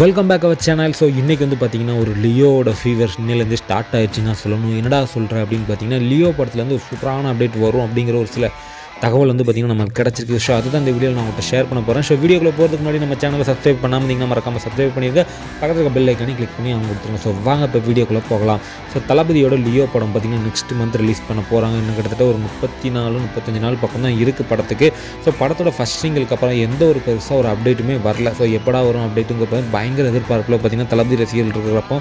Welcome back our channel so இன்றைக்கி வந்து பார்த்தீங்கன்னா ஒரு லியோட ஃபீவர் இன்னிலேருந்து ஸ்டார்ட் ஆயிடுச்சுன்னு நான் சொல்லணும். என்னடா சொல்கிறேன் அப்படின்னு பார்த்தீங்கன்னா லியோ படத்துலேருந்து ஒரு சூப்பரான அப்டேட் வரும் அப்படிங்கிற ஒரு சில தகவல் வந்து பார்த்திங்கன்னா நமக்கு கிடச்சிருக்கு. ஸோ அதுதான் இந்த வீடியோவில் நான் உங்கள்கிட்ட ஷேர் பண்ண போகிறேன் ஸோ வீடியோக்குள்ள போகிறதுக்கு முன்னாடி நம்ம சேனலை சப்ஸ்கிரைப் பண்ணாமல் இருந்தீங்கன்னா மறக்காமல் சப்ஸ்கிரைப் பண்ணிருங்க. பக்கத்தில் இருக்க பெல் ஐக்கானே கிளிக் பண்ணி அவங்க கொடுத்துருங்க. ஸோ வாங்க இப்போ வீடியோக்குள்ளே போகலாம். ஸோ தளபதியோட லியோ படம் பார்த்திங்கன்னா நெக்ஸ்ட் மந்த் ரிலீஸ் பண்ண போகிறாங்க இன்னும் கிட்டத்தட்ட ஒரு முப்பத்தி நாலு முப்பத்தஞ்சு நாள் பக்கம் தான் இருக்குது படத்துக்கு. ஸோ படத்தோட ஃபஸ்ட் சிங்கிளுக்கு அப்புறம் எந்த ஒரு பெருசாக ஒரு அப்டேட்டுமே வரல. ஸோ எப்படா வரும் அப்டேட்டுங்க பயங்கர எதிர்பார்ப்பில் பார்த்திங்கன்னா தளபதி ரசிகர்கள் இருக்கிறப்போ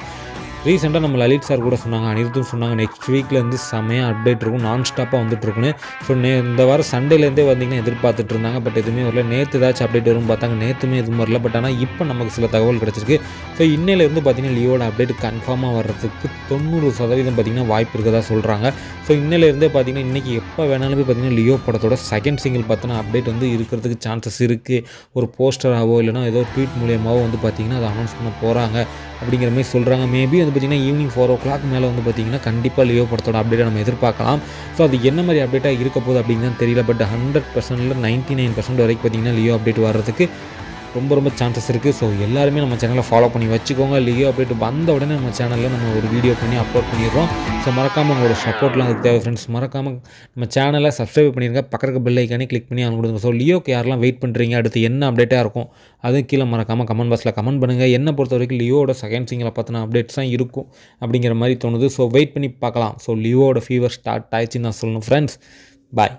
ரீசெண்டாக நம்ம லலித் சார் கூட சொன்னாங்க அனிருத்தும் சொன்னாங்க நெக்ஸ்ட் வீக்லேருந்து செமையாக அப்டேட் இருக்கும் நான் ஸ்டாப்பாக வந்துட்டுருக்குன்னு ஸோ நே இந்த வாரம் சண்டேலேருந்தே வந்தீங்கன்னா எதிர்பார்த்துட்டு இருந்தாங்க பட் எதுவுமே வரல. நேற்று ஏதாச்சும் அப்டேட் வரும் பார்த்தாங்க நேற்றுமே எதுவும் வரல. பட் ஆனால் இப்போ நமக்கு சில தகவல் கிடச்சிருக்கு. ஸோ இன்னையிலேருந்து பார்த்தீங்கன்னா லியோட அப்டேட் கன்ஃபார்மாக வர்றதுக்கு தொண்ணூறு சதவீதம் பார்த்திங்கன்னா வாய்ப்பு இருக்கதா சொல்கிறாங்க ஸோ இன்னையிலேருந்தே பார்த்தீங்கன்னா இன்றைக்கி எப்போ வேணாலும் பார்த்தீங்கன்னா லியோ படத்தோட செகண்ட் சிங்கிள் பார்த்தோன்னா அப்டேட் வந்து இருக்கிறதுக்கு சான்சஸ் இருக்குது ஒரு போஸ்டராகவோ இல்லைனா ஏதோ ட்வீட் மூலியமாகவோ வந்து பார்த்தீங்கன்னா அதை அனௌன்ஸ் பண்ண போகிறாங்க அப்படிங்கிற மாதிரி சொல்கிறாங்க மேபி வந்து பார்த்திங்கன்னா ஈவினிங் ஃபோர் ஓ கிளாக் மேலே வந்து பார்த்திங்கன்னா கண்டிப்பாக லியோ படத்தோட அப்டேட்டை நம்ம எதிர்பார்க்கலாம். ஸோ அது என்ன மாதிரி அப்டேட்டாக இருக்க போகுது தான் தெரியல. பட் ஹண்ட்ரட் பர்சன்டில் நைன்ட்டி நைன் பர்சன்ட் வரைக்கும் பார்த்திங்கன்னா லியோ அப்டேட் வர்றதுக்கு ரொம்ப ரொம்ப சான்சஸ் இருக்குது ஸோ எல்லாருமே நம்ம சேனலை ஃபாலோ பண்ணி வச்சுக்கோங்க. லியோ அப்டேட் வந்த உடனே நம்ம சேனலில் நம்ம ஒரு வீடியோ பண்ணி அப்லோட் பண்ணிடுறோம். ஸோ மறக்காமல் உங்களோட சப்போர்ட்லாம் அதுக்கு தேவை ஃப்ரெண்ட்ஸ் மறக்காமல் நம்ம சேனலை சப்ஸ்கிரைப் பண்ணிடுங்க பக்கத்துக்கு பெல் ஐக்கானே கிளிக் பண்ணி அவங்க கொடுங்க. ஸோ லியோக்கு யாரெல்லாம் வெயிட் பண்ணுறீங்க அடுத்து என்ன அப்டேட்டாக இருக்கும்? அதுவும் கீழே மறக்காமல் கமெண்ட் பாக்ஸில் கமெண்ட் பண்ணுங்கள் என்னை பொறுத்த வரைக்கும் லியோட செகண்ட் சிங்கில் பார்த்தினா அப்டேட்ஸ் தான் இருக்கும் அப்படிங்கிற மாதிரி தோணுது. ஸோ வெயிட் பண்ணி பார்க்கலாம். ஸோ லியோட ஃபீவர் ஸ்டார்ட் ஆயிடுச்சுன்னு நான் சொல்லணும் ஃப்ரெண்ட்ஸ் பாய்